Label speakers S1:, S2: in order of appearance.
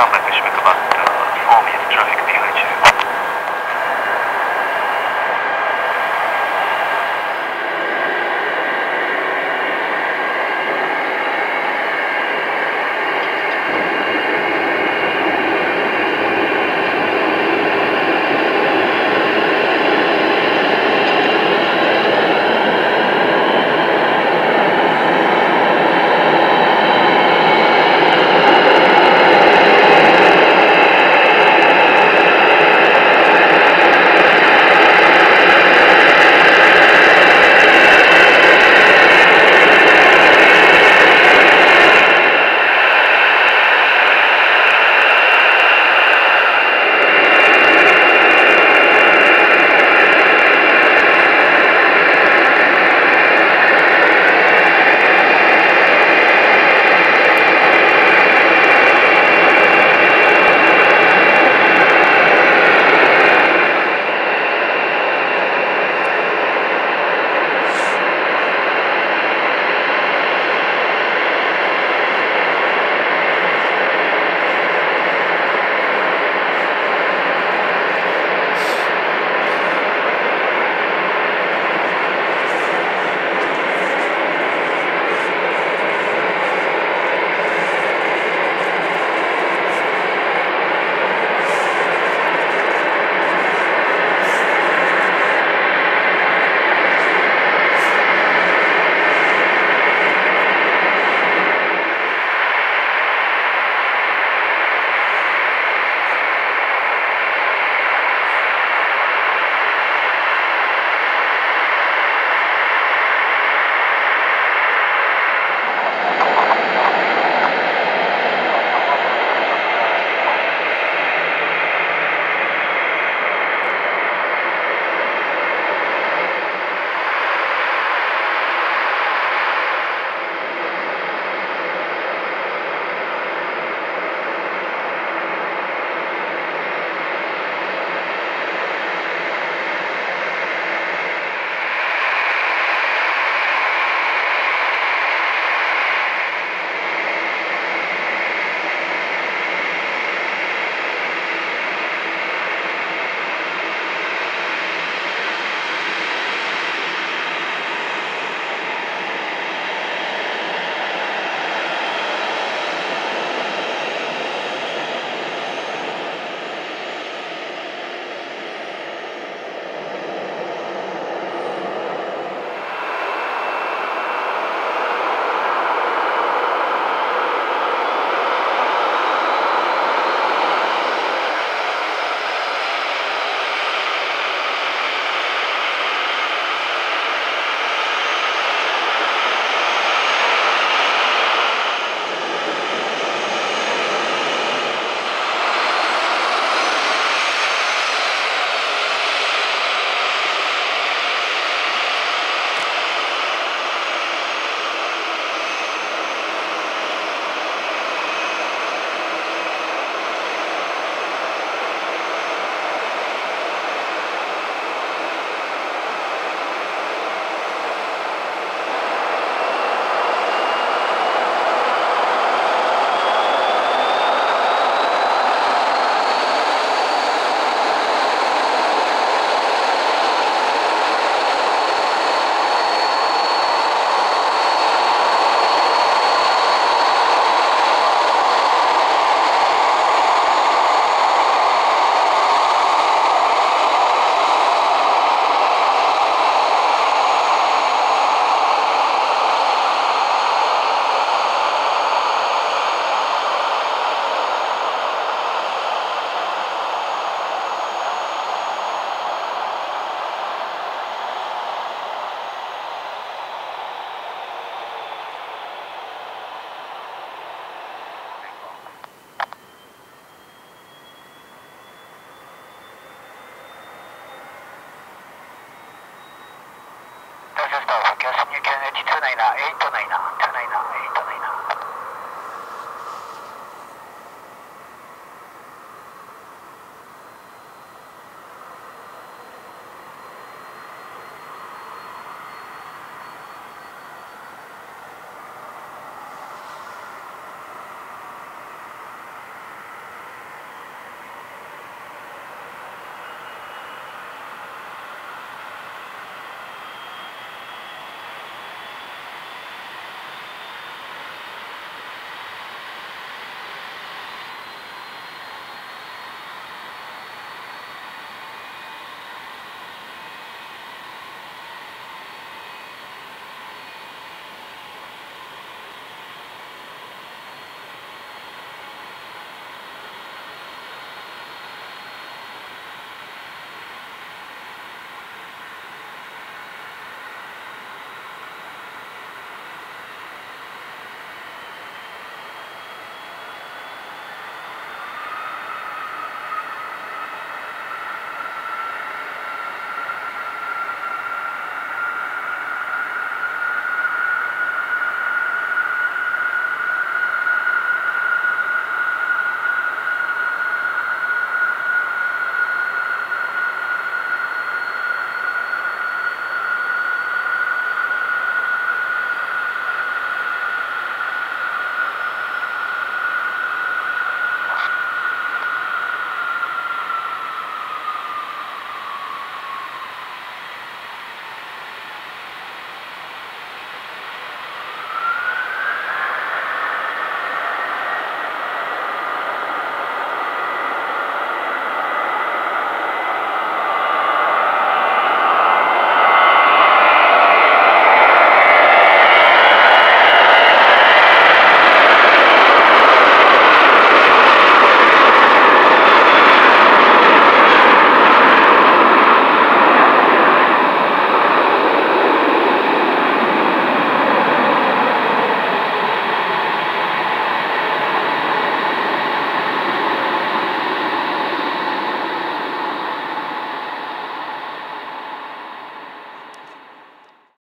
S1: not that much about uh, Army's traffic. Behind you. 東京スター、キャスニューキャネッジ